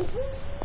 Mm-hmm.